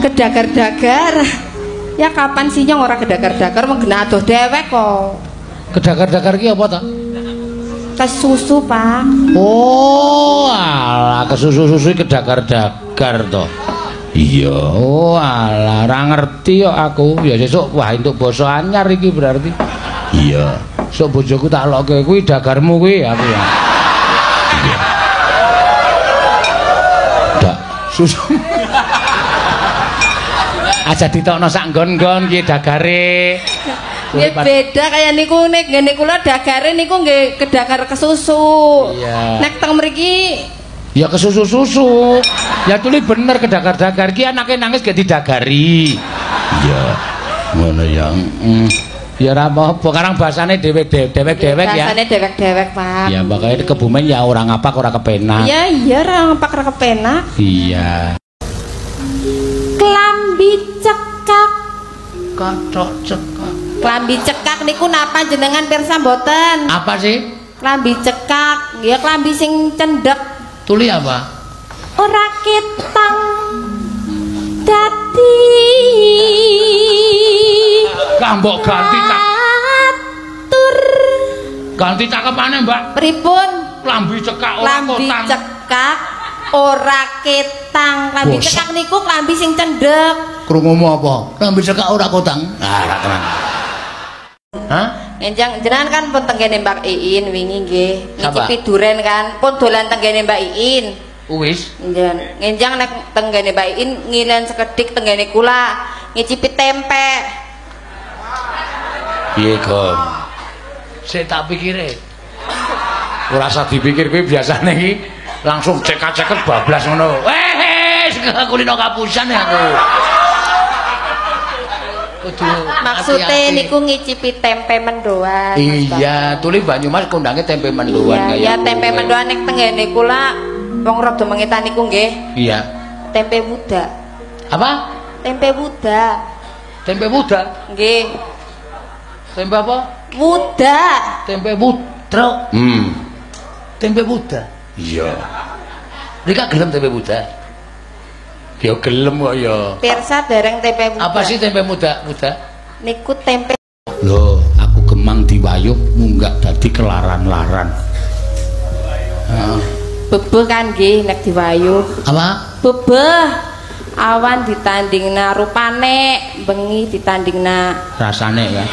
Kedagar-dagar. Ya kapan sih nyong ora kedagar-dagar menggena adoh dewek kok. Kedagar-dagar ki apa ta? Kesusu, Pak. Oh, alah kesusu-susu kedagar-dagar to. Iya, oh alah ora ngerti kok aku. Ya sesuk wah entuk basa anyar iki berarti. Iya, sok bojoku tak lokke kuwi dagarmu kuwi aku ya. Iya. Dak susu. Aja ditokno sak nggon-nggon ki dagare. Nggih beda kaya niku nek ngene kula dagare niku nggih kedagar kesusu. Iya. Nek teng mriki Ya kesusu-susu. Ya tuli bener kedagar-dagar ki anake nangis gak didagari. Iya. Ngono ya. Mm. Ya ora apa-apa, karang bahasane dewek-dewek dewek ya. Rasane dewek-dewek, Pak. Ya makanya kebumen ya orang ngapak ora kepenak. Iya, iya ra ngepak ra kepenak. Iya. Kathok cekak. Klambi cekak niku napa jenengan pirsa mboten? Apa sih? Klambi cekak, ya klambi sing cendhek. Tuli apa? Ora ketang dadi Kambok ganti cak atur ganti cakepane, Mbak. pripun Lambi cekak ora klambi kotang. cekak ora ketang klambi cekak niku klambi sing cendhek Krungumu apa? Lambi cekak ora kotang. Ah, ora tenang. Hah? Enjang jenengan kan pun tenggene Mbak Iin wingi nggih Apa? ngicipi duren kan pun dolan tenggene Mbak Iin Wis. Enjang enjang nek tenggene Mbak Iin ngilen sekedik tenggene kula ngicipi tempe Piye, Gom? Sik tak pikire. Ora usah dipikir kuwi biasane iki langsung cekak-ceket bablas ngono. Eh, kulino kapusan ya aku. Kudu maksudnya niku ngicipi tempe mendoan Iya, tuli Banyumas kondange tempe Bapak. mendoan iya iya tempe mendoan nek tenggene kula wong rada mengitan niku nggih Iya. tempe muda Apa? tempe muda Tempe muda. nggih Tempe apa? muda Tempe muda. Hmm. Tempe muda. Iya. Rika gelem tempe muda. Ya gelem kok ya. pirsa dereng tempe muda Apa sih tempe muda? Muda? niku tempe Loh, aku gemang diwayuk munggah dadi kelaran-laran. Heeh. bebeh kan nggih nek diwayu Apa? bebeh awan ditandingna rupane bengi ditandingna Rasane ya.